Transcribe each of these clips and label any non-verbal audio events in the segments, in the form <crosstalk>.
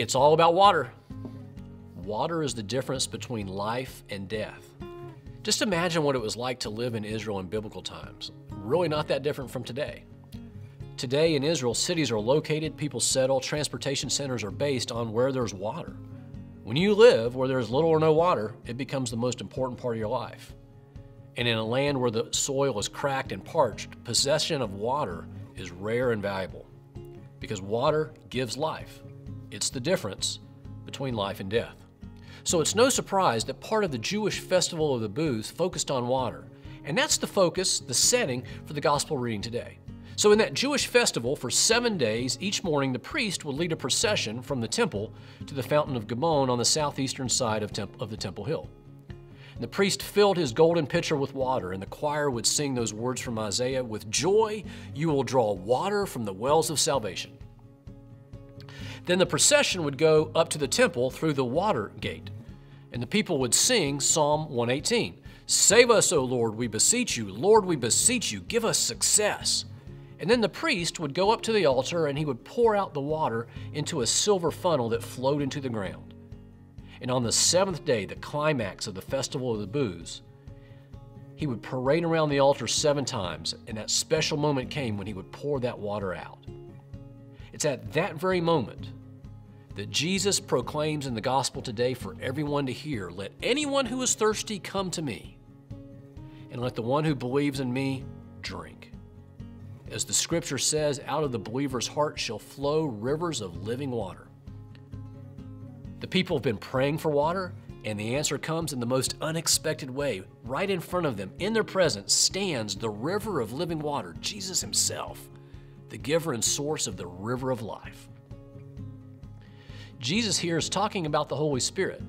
It's all about water. Water is the difference between life and death. Just imagine what it was like to live in Israel in biblical times. Really not that different from today. Today in Israel, cities are located, people settle, transportation centers are based on where there's water. When you live where there's little or no water, it becomes the most important part of your life. And in a land where the soil is cracked and parched, possession of water is rare and valuable because water gives life. It's the difference between life and death. So it's no surprise that part of the Jewish festival of the booths focused on water. And that's the focus, the setting for the gospel reading today. So, in that Jewish festival, for seven days, each morning the priest would lead a procession from the temple to the fountain of Gihon on the southeastern side of, temp- of the Temple Hill. And the priest filled his golden pitcher with water, and the choir would sing those words from Isaiah With joy you will draw water from the wells of salvation. Then the procession would go up to the temple through the water gate, and the people would sing Psalm 118 Save us, O Lord, we beseech you. Lord, we beseech you. Give us success. And then the priest would go up to the altar and he would pour out the water into a silver funnel that flowed into the ground. And on the seventh day, the climax of the festival of the booths, he would parade around the altar seven times, and that special moment came when he would pour that water out. It's at that very moment that Jesus proclaims in the gospel today for everyone to hear Let anyone who is thirsty come to me, and let the one who believes in me drink. As the scripture says, out of the believer's heart shall flow rivers of living water. The people have been praying for water, and the answer comes in the most unexpected way. Right in front of them, in their presence, stands the river of living water, Jesus Himself, the giver and source of the river of life. Jesus here is talking about the Holy Spirit,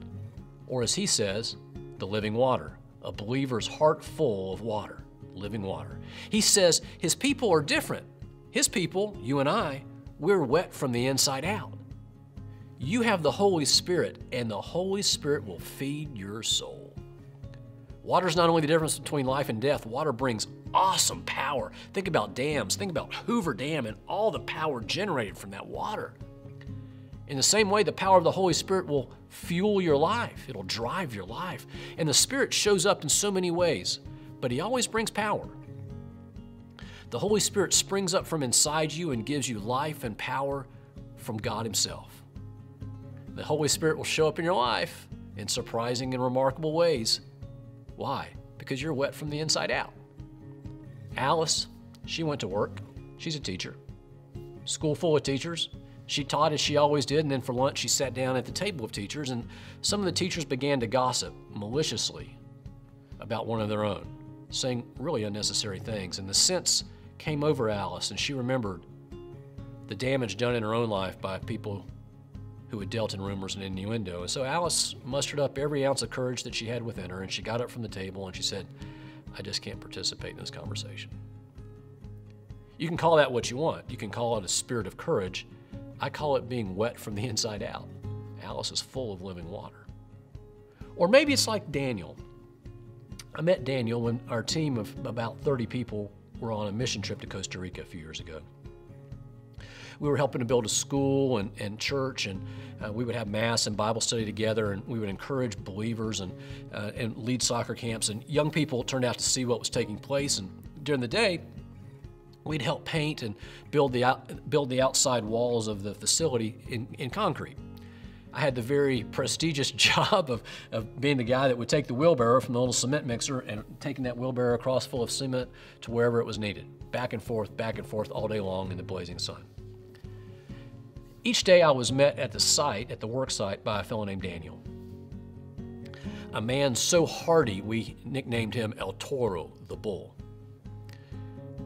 or as He says, the living water, a believer's heart full of water living water. He says his people are different. His people, you and I, we're wet from the inside out. You have the Holy Spirit, and the Holy Spirit will feed your soul. Water is not only the difference between life and death, water brings awesome power. Think about dams, think about Hoover Dam and all the power generated from that water. In the same way, the power of the Holy Spirit will fuel your life, it'll drive your life. And the Spirit shows up in so many ways but He always brings power. The Holy Spirit springs up from inside you and gives you life and power from God Himself. The Holy Spirit will show up in your life in surprising and remarkable ways. Why? Because you're wet from the inside out. Alice, she went to work. She's a teacher. School full of teachers. She taught as she always did, and then for lunch she sat down at the table of teachers, and some of the teachers began to gossip maliciously about one of their own saying really unnecessary things. And the sense came over Alice, and she remembered the damage done in her own life by people who had dealt in rumors and innuendo. And so Alice mustered up every ounce of courage that she had within her, and she got up from the table and she said, I just can't participate in this conversation. You can call that what you want. You can call it a spirit of courage. I call it being wet from the <laughs> inside out. Alice is full of living water. Or maybe it's like Daniel. I met Daniel when our team of about 30 people were on a mission trip to Costa Rica a few years ago. We were helping to build a school and, and church, and uh, we would have mass and Bible study together, and we would encourage believers and, uh, and lead soccer camps. And young people turned out to see what was taking place. And during the day, we'd help paint and build the, out, build the outside walls of the facility in, in concrete. I had the very prestigious <laughs> job of, of being the guy that would take the wheelbarrow from the little cement mixer and taking that wheelbarrow across full of cement to wherever it was needed, back and forth, back and forth all day long in the blazing sun. Each day I was met at the site, at the work site, by a fellow named Daniel. A man so hardy we nicknamed him El Toro, the bull.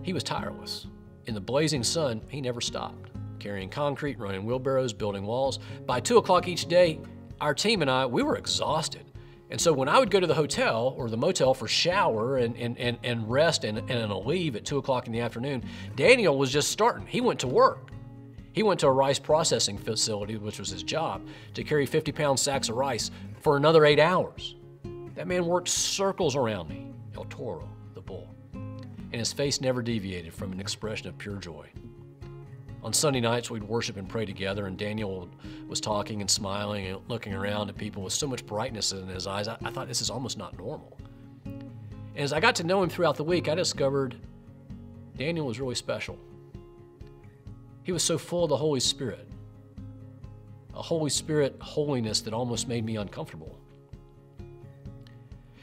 He was tireless. In the blazing sun, he never stopped carrying concrete, running wheelbarrows, building walls. By two o'clock each day, our team and I, we were exhausted. And so when I would go to the hotel or the motel for shower and, and, and, and rest and, and a leave at two o'clock in the afternoon, Daniel was just starting. He went to work. He went to a rice processing facility, which was his job, to carry 50 pound sacks of rice for another eight hours. That man worked circles around me, El Toro, the bull, and his face never deviated from an expression of pure joy. On Sunday nights, we'd worship and pray together, and Daniel was talking and smiling and looking around at people with so much brightness in his eyes. I, I thought this is almost not normal. And as I got to know him throughout the week, I discovered Daniel was really special. He was so full of the Holy Spirit, a Holy Spirit holiness that almost made me uncomfortable.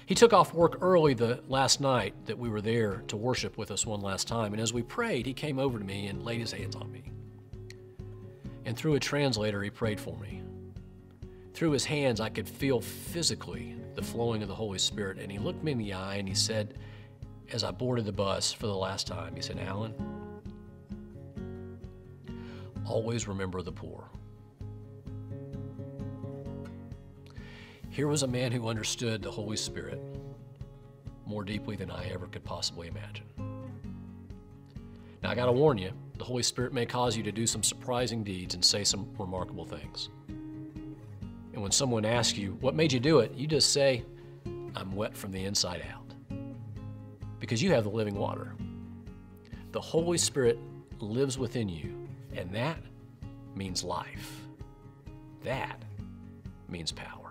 He took off work early the last night that we were there to worship with us one last time, and as we prayed, he came over to me and laid his hands on me. And through a translator, he prayed for me. Through his hands, I could feel physically the flowing of the Holy Spirit, and he looked me in the eye and he said, as I boarded the bus for the last time, he said, Alan, always remember the poor. Here was a man who understood the Holy Spirit more deeply than I ever could possibly imagine. Now, I got to warn you, the Holy Spirit may cause you to do some surprising deeds and say some remarkable things. And when someone asks you, What made you do it? you just say, I'm wet from the inside out. Because you have the living water. The Holy Spirit lives within you, and that means life. That means power.